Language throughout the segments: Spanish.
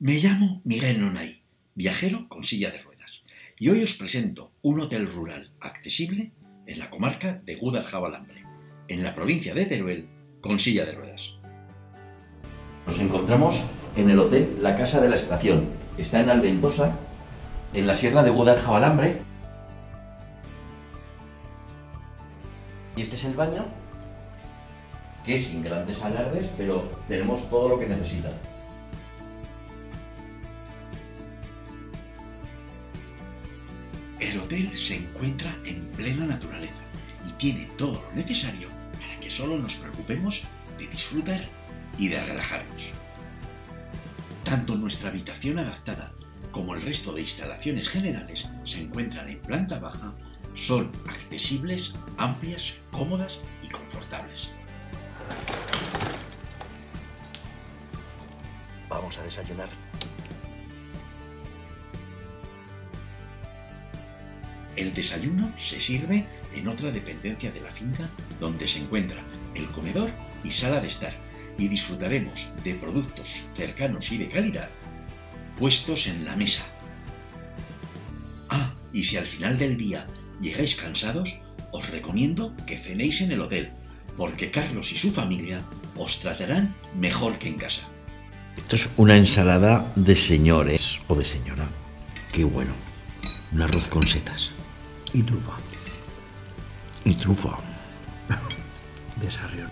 Me llamo Miguel Nonay, viajero con silla de ruedas, y hoy os presento un hotel rural accesible en la comarca de Guadalajara, en la provincia de Teruel, con silla de ruedas. Nos encontramos en el hotel La Casa de la Estación. Está en Alventosa, en la sierra de Guadalajara. Y este es el baño, que es sin grandes alardes, pero tenemos todo lo que necesitan. El hotel se encuentra en plena naturaleza y tiene todo lo necesario para que solo nos preocupemos de disfrutar y de relajarnos. Tanto nuestra habitación adaptada como el resto de instalaciones generales se encuentran en planta baja, son accesibles, amplias, cómodas y confortables. Vamos a desayunar. El desayuno se sirve en otra dependencia de la finca donde se encuentra el comedor y sala de estar y disfrutaremos de productos cercanos y de calidad puestos en la mesa. Ah, y si al final del día llegáis cansados, os recomiendo que cenéis en el hotel, porque Carlos y su familia os tratarán mejor que en casa. Esto es una ensalada de señores o de señora. Qué bueno. Un arroz con setas. Y trufa. Y trufa. De Sarrión.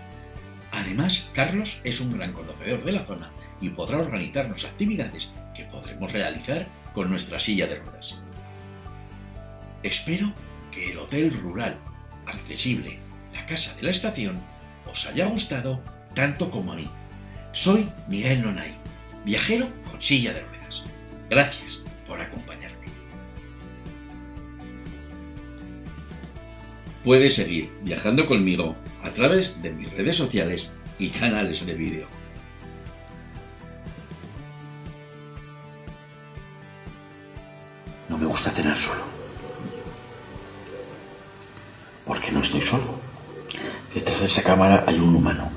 Además, Carlos es un gran conocedor de la zona y podrá organizarnos actividades que podremos realizar con nuestra silla de ruedas. Espero que el hotel rural, accesible, la casa de la estación, os haya gustado tanto como a mí. Soy Miguel Nonay, viajero con silla de ruedas. Gracias Puedes seguir viajando conmigo a través de mis redes sociales y canales de vídeo. No me gusta cenar solo. Porque no estoy solo. Detrás de esa cámara hay un humano.